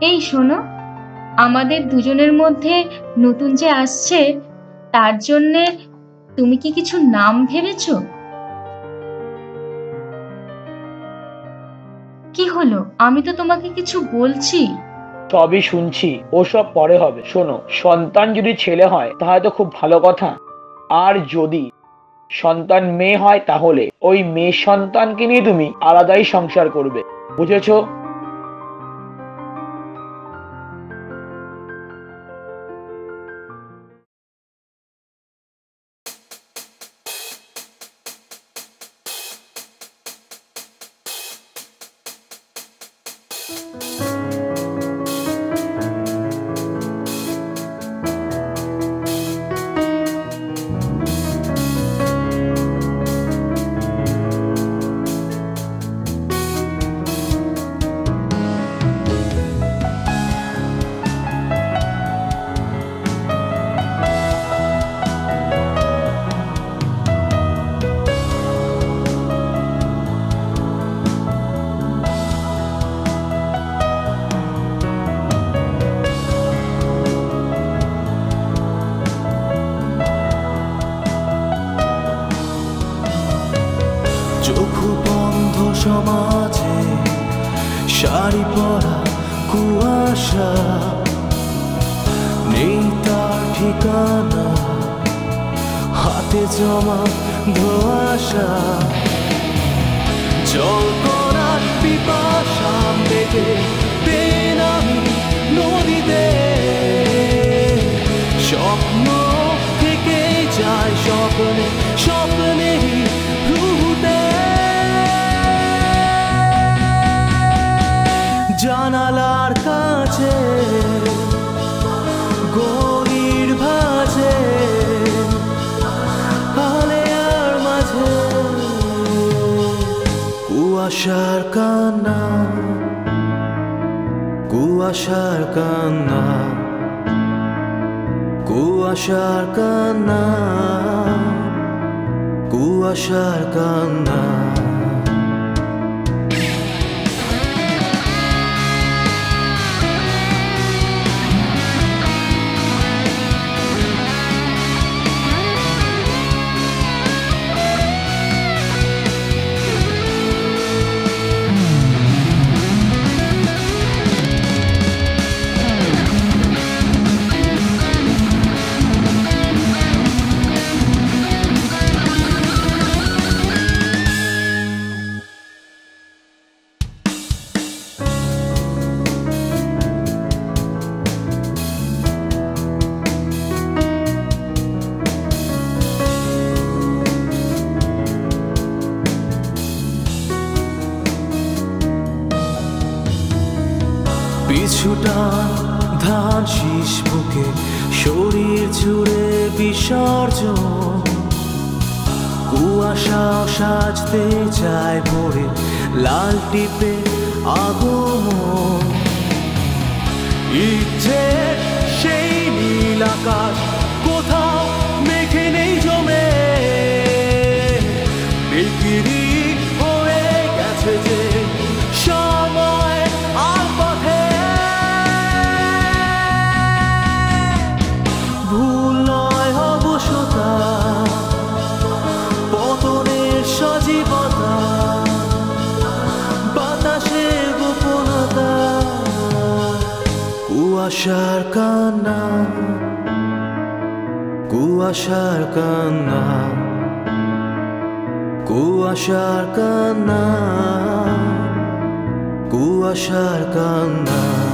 এই শোনো, আমাদের দুজনের মধ্যে নতুন যে আসছে, তার জন্যে তুমি কি কিছু নাম ভেবেছো? কি হলো? আমি তো তোমাকে কিছু বলছি। সবই শুনছি, ওসব পরে হবে। শোনো, সন্তান যদি ছেলে হয়, তাহলে তো খুব ভালো কথা। আর যদি সন্তান মেয়ে হয়, তাহলে? ওই মেয়ে সন্তানকে নিয়ে তুমি আলাদাই সংসার করবে, বুঝেছ? সমাজে শাড়ি পরা কুয়াশা নেই তার ঠিকানা হাতে জমা ধোয়াশা। জল করার পিপাসা মেটে জানালার কাছে গরির ভাজে আলেয়ার মাঝে। কুয়াশার কান্না কুয়াশার কান্না কুয়াশার কান্না কুয়াশার কান্না। পিছুটা ধান শীষ বুকে, শরীর জুড়ে বিসর্জন। কুয়াশা সাজতে চায় পড়ে লাল টিপে আগমন। ইচ্ছে সেই নীল আকাশ কুয়াশার কান্না কুয়াশার কান্না কুয়াশার কান্না কুয়াশার কান্না